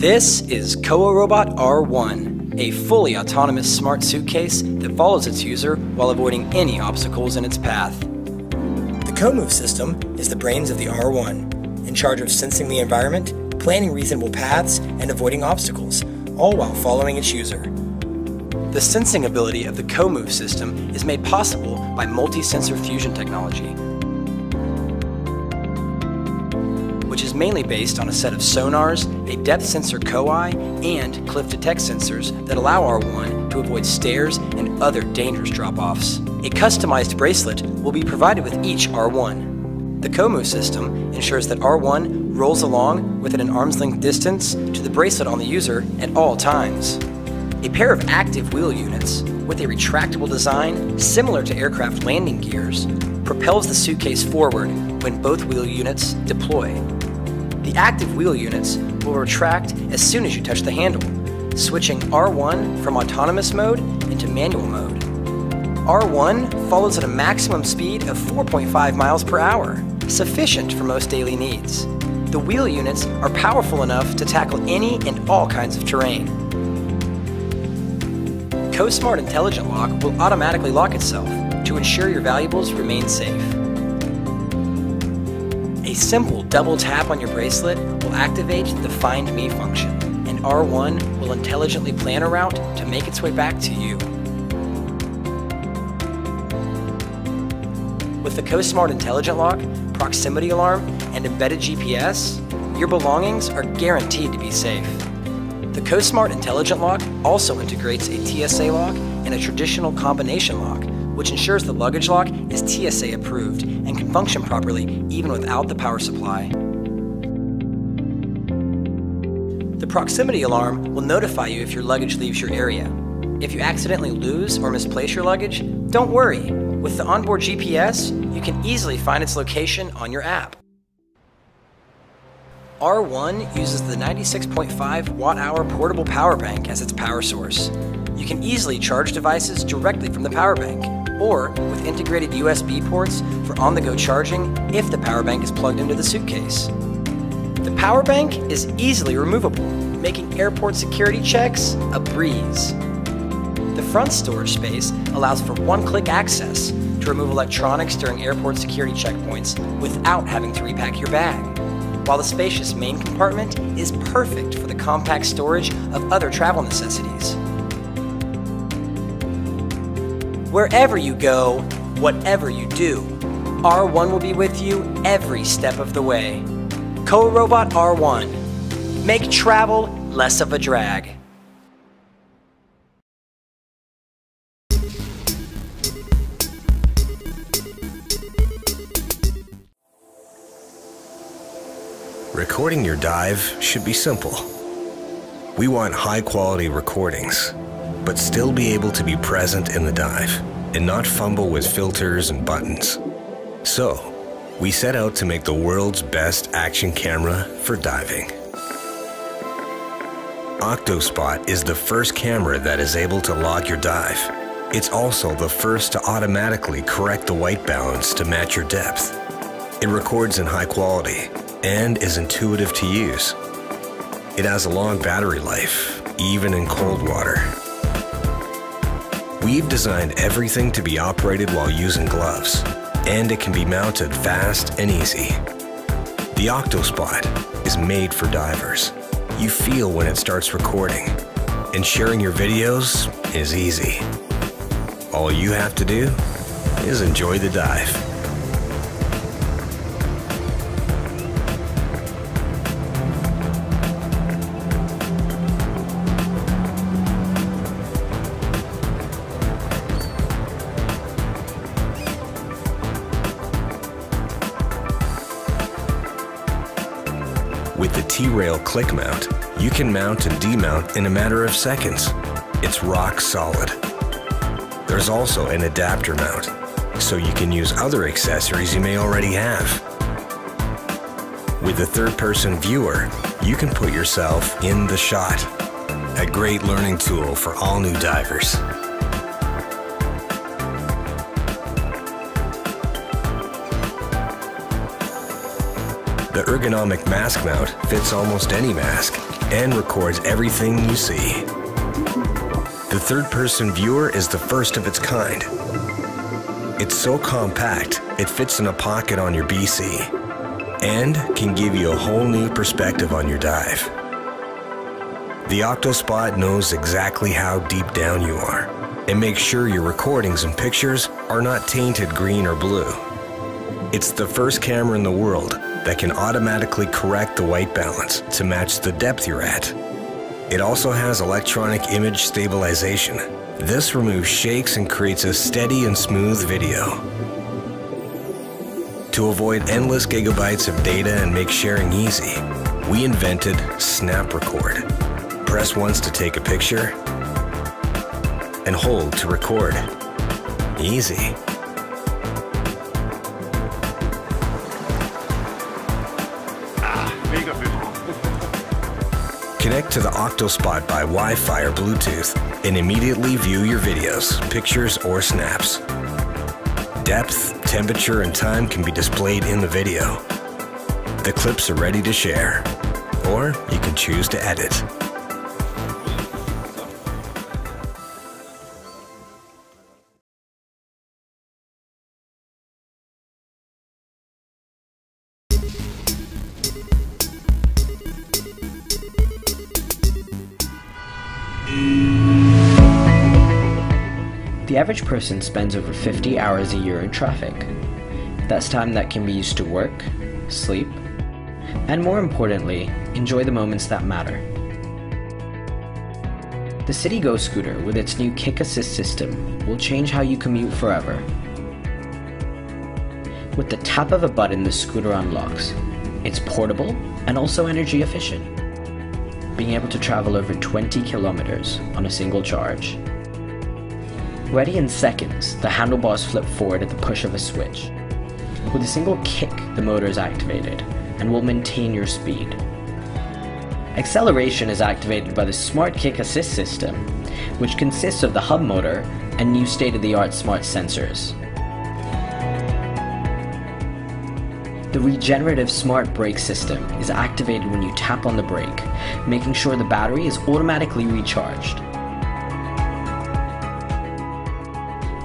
This is COWAROBOT R1, a fully autonomous smart suitcase that follows its user while avoiding any obstacles in its path. The CoMove system is the brains of the R1, in charge of sensing the environment, planning reasonable paths, and avoiding obstacles, all while following its user. The sensing ability of the CoMove system is made possible by multi-sensor fusion technology, mainly based on a set of sonars, a depth sensor COI, and cliff detect sensors that allow R1 to avoid stairs and other dangerous drop-offs. A customized bracelet will be provided with each R1. The CoMove system ensures that R1 rolls along within an arm's length distance to the bracelet on the user at all times. A pair of active wheel units with a retractable design similar to aircraft landing gears propels the suitcase forward when both wheel units deploy. The active wheel units will retract as soon as you touch the handle, switching R1 from autonomous mode into manual mode. R1 follows at a maximum speed of 4.5 miles per hour, sufficient for most daily needs. The wheel units are powerful enough to tackle any and all kinds of terrain. CoSmart Intelligent Lock will automatically lock itself to ensure your valuables remain safe. A simple double tap on your bracelet will activate the Find Me function, and R1 will intelligently plan a route to make its way back to you. With the CoSmart Intelligent Lock, proximity alarm, and embedded GPS, your belongings are guaranteed to be safe. The CoSmart Intelligent Lock also integrates a TSA lock and a traditional combination lock, which ensures the luggage lock is TSA approved and can function properly even without the power supply. The proximity alarm will notify you if your luggage leaves your area. If you accidentally lose or misplace your luggage, don't worry. With the onboard GPS, you can easily find its location on your app. R1 uses the 96.5 watt hour portable power bank as its power source. You can easily charge devices directly from the power bank, or with integrated USB ports for on the go charging if the power bank is plugged into the suitcase. The power bank is easily removable, making airport security checks a breeze. The front storage space allows for one click access to remove electronics during airport security checkpoints without having to repack your bag while the spacious main compartment is perfect for the compact storage of other travel necessities. Wherever you go, whatever you do, R1 will be with you every step of the way. COWAROBOT R1. Make travel less of a drag. Recording your dive should be simple. We want high quality recordings, but still be able to be present in the dive and not fumble with filters and buttons. So, we set out to make the world's best action camera for diving. Octospot is the first camera that is able to log your dive. It's also the first to automatically correct the white balance to match your depth. It records in high quality and is intuitive to use. It has a long battery life, even in cold water. We've designed everything to be operated while using gloves, and it can be mounted fast and easy. The Octospot is made for divers. You feel when it starts recording, and sharing your videos is easy. All you have to do is enjoy the dive. With the T-Rail click mount, you can mount and demount in a matter of seconds. It's rock solid. There's also an adapter mount, so you can use other accessories you may already have. With the third-person viewer, you can put yourself in the shot. A great learning tool for all new divers. The ergonomic mask mount fits almost any mask and records everything you see. The third person viewer is the first of its kind. It's so compact, it fits in a pocket on your BC and can give you a whole new perspective on your dive. The Octospot knows exactly how deep down you are and makes sure your recordings and pictures are not tainted green or blue. It's the first camera in the world that can automatically correct the white balance to match the depth you're at. It also has electronic image stabilization. This removes shakes and creates a steady and smooth video. To avoid endless gigabytes of data and make sharing easy, we invented Snap Record. Press once to take a picture and hold to record. Easy. Connect to the Octospot by Wi-Fi or Bluetooth and immediately view your videos, pictures, or snaps. Depth, temperature, and time can be displayed in the video. The clips are ready to share, or you can choose to edit. The average person spends over 50 hours a year in traffic. That's time that can be used to work, sleep, and more importantly, enjoy the moments that matter. The CityGo scooter with its new kick assist system will change how you commute forever. With the tap of a button, the scooter unlocks. It's portable and also energy efficient, being able to travel over 20 kilometers on a single charge. Ready in seconds, the handlebars flip forward at the push of a switch. With a single kick, the motor is activated and will maintain your speed. Acceleration is activated by the Smart Kick Assist system, which consists of the hub motor and new state-of-the-art smart sensors. The regenerative smart brake system is activated when you tap on the brake, making sure the battery is automatically recharged.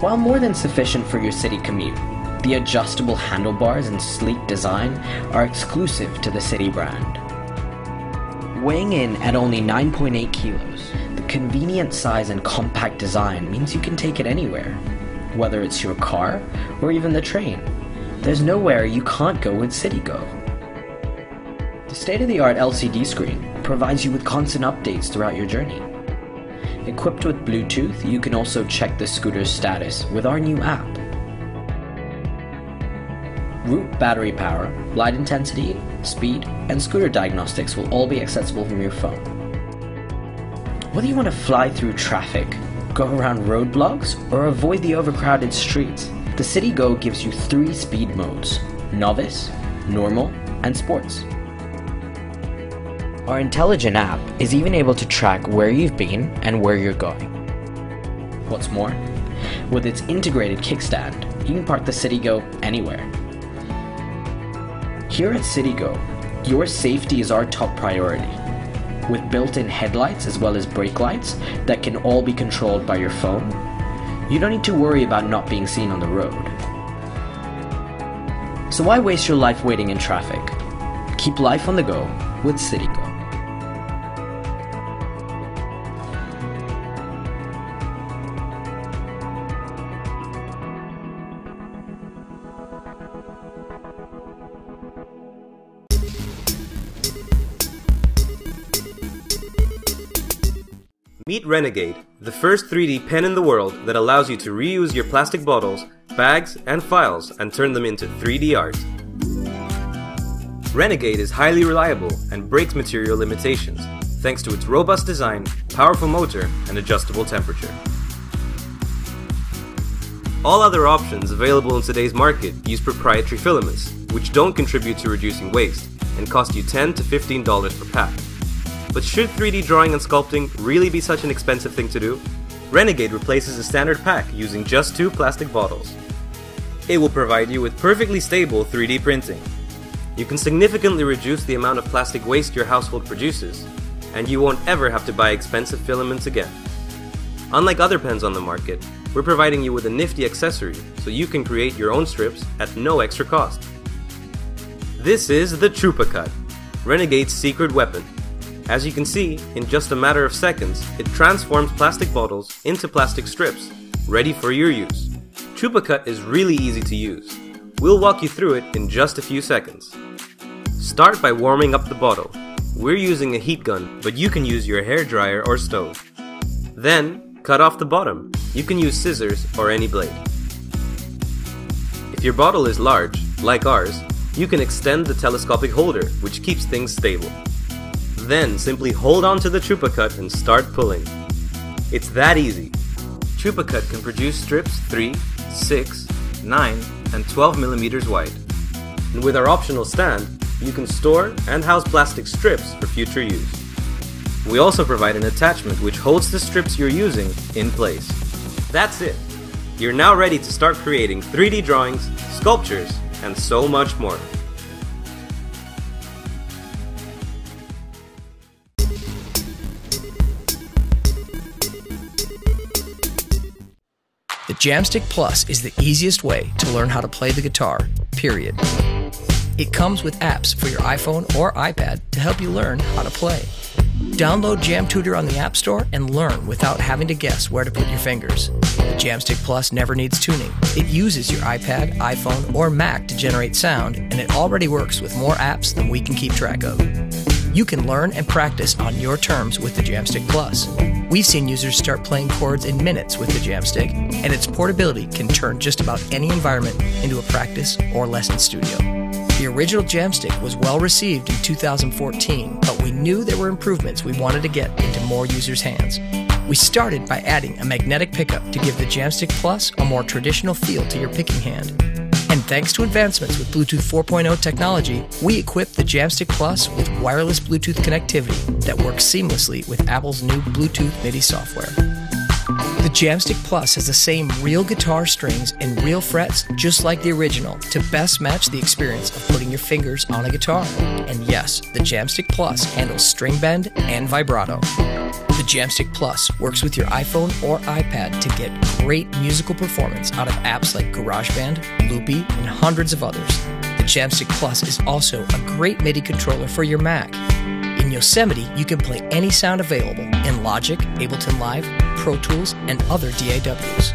While more than sufficient for your city commute, the adjustable handlebars and sleek design are exclusive to the City brand. Weighing in at only 9.8 kilos, the convenient size and compact design means you can take it anywhere, whether it's your car or even the train. There's nowhere you can't go with CityGo. The state-of-the-art LCD screen provides you with constant updates throughout your journey. Equipped with Bluetooth, you can also check the scooter's status with our new app. Route battery power, light intensity, speed, and scooter diagnostics will all be accessible from your phone. Whether you want to fly through traffic, go around roadblocks, or avoid the overcrowded streets, the CityGo gives you three speed modes Novice, Normal, and Sports. Our intelligent app is even able to track where you've been and where you're going. What's more, with its integrated kickstand, you can park the CityGo anywhere. Here at CityGo, your safety is our top priority. With built-in headlights as well as brake lights that can all be controlled by your phone, you don't need to worry about not being seen on the road. So why waste your life waiting in traffic? Keep life on the go with CityGo. Meet Renegade, the first 3D pen in the world that allows you to reuse your plastic bottles, bags, and files and turn them into 3D art. Renegade is highly reliable and breaks material limitations thanks to its robust design, powerful motor, and adjustable temperature. All other options available in today's market use proprietary filaments, which don't contribute to reducing waste and cost you 10 to $15 per pack. But should 3D drawing and sculpting really be such an expensive thing to do? Renegade replaces a standard pack using just two plastic bottles. It will provide you with perfectly stable 3D printing. You can significantly reduce the amount of plastic waste your household produces, and you won't ever have to buy expensive filaments again. Unlike other pens on the market, we're providing you with a nifty accessory so you can create your own strips at no extra cost. This is the Chupacut, Renegade's secret weapon. As you can see, in just a matter of seconds, it transforms plastic bottles into plastic strips, ready for your use. Chupacut is really easy to use. We'll walk you through it in just a few seconds. Start by warming up the bottle. We're using a heat gun, but you can use your hair dryer or stove. Then, cut off the bottom. You can use scissors or any blade. If your bottle is large, like ours, you can extend the telescopic holder, which keeps things stable. Then simply hold on to the Chupacut and start pulling. It's that easy. Chupacut can produce strips 3, 6, 9, and 12 millimeters wide. And with our optional stand, you can store and house plastic strips for future use. We also provide an attachment which holds the strips you're using in place. That's it! You're now ready to start creating 3D drawings, sculptures, and so much more. The Jamstik Plus is the easiest way to learn how to play the guitar, period. It comes with apps for your iPhone or iPad to help you learn how to play. Download Jam Tutor on the App Store and learn without having to guess where to put your fingers. The Jamstik Plus never needs tuning. It uses your iPad, iPhone, or Mac to generate sound, and it already works with more apps than we can keep track of. You can learn and practice on your terms with the Jamstik Plus. We've seen users start playing chords in minutes with the Jamstik, and its portability can turn just about any environment into a practice or lesson studio. The original Jamstik was well received in 2014, but we knew there were improvements we wanted to get into more users' hands. We started by adding a magnetic pickup to give the Jamstik Plus a more traditional feel to your picking hand. And thanks to advancements with Bluetooth 4.0 technology, we equipped the Jamstik Plus with wireless Bluetooth connectivity that works seamlessly with Apple's new Bluetooth MIDI software. The Jamstik Plus has the same real guitar strings and real frets just like the original to best match the experience of putting your fingers on a guitar. And yes, the Jamstik Plus handles string bend and vibrato. The Jamstik Plus works with your iPhone or iPad to get great musical performance out of apps like GarageBand, Loopy, and hundreds of others. The Jamstik Plus is also a great MIDI controller for your Mac. In Yosemite, you can play any sound available in Logic, Ableton Live, Pro Tools, and other DAWs.